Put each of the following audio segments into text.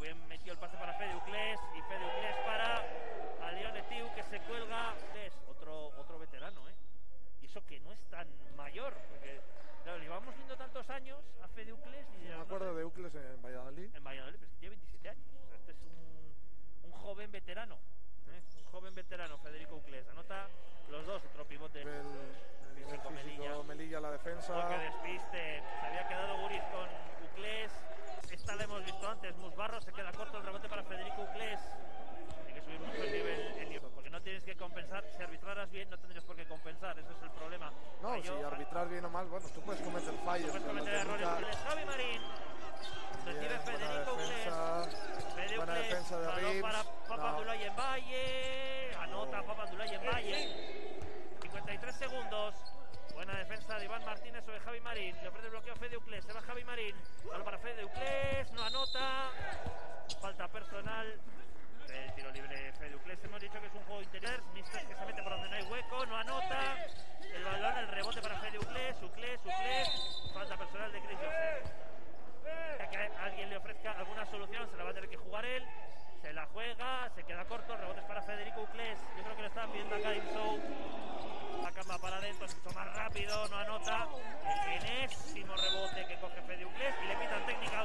Bien metido el pase para Fede Uclés y Fede Uclés para Alione Tiu que se cuelga. Uclés, otro, otro veterano. ¿eh? Y eso que no es tan mayor, porque claro, vamos viendo tantos años a Fede Uclés. Y me acuerdo de Uclés en Valladolid. En Valladolid, pero tiene 27 años. Este es un, un joven veterano. ¿eh? Un joven veterano, Federico Uclés. Anota los dos, otro pivote. El, el, el Melilla. Melilla. la defensa. Antes. Musbarro se queda corto el rebote para Federico Ucles. Hay que subir mucho el nivel, el nivel, porque no tienes que compensar. Si arbitraras bien, no tendrías por qué compensar. Eso es el problema. No, si Falló- arbitrar bien o mal, bueno, tú puedes cometer fallos. Puedes cometer errores. Javi Marín. Recibe Federico defensa, Fede buena Ucles, defensa de Rips. para Papa No. Abdullah en Valle. Anota Papa Abdullah en Valle. 53 segundos. Buena defensa de Iván Martínez sobre Javi Marín. Le ofrece el bloqueo a Fede Ucles. Se va Javi Marín. Balón para Fede Ucles. No anota. El tiro libre Fede Ucles. Hemos dicho que es un juego interior. Mister que se mete por donde no hay hueco. No anota. El balón, el rebote para Fede Ucles. Ucles, Ucles. Falta personal de Chris Joseph que alguien le ofrezca alguna solución, se la va a tener que jugar él. Se la juega, se queda corto, rebotes para Federico Ucles. Yo creo que lo estaban viendo acá Show. La camba para adentro, mucho más rápido, no anota. El enésimo rebote que coge Fede Ucles y le pitan técnica a.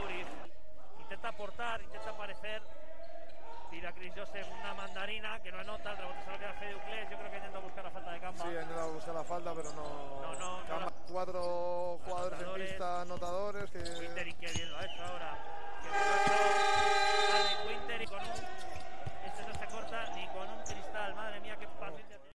Intenta aportar, intenta aparecer. Tira Chris Joseph una mandarina que no anota, el rebote se lo queda Fede Ucles. Yo creo que intenta buscar la falta de camba. Sí, ha intentado buscar la falta, pero no. No, no, la- Cuatro jugadores en pista anotadores que. Winter y qué bien lo ha hecho ahora.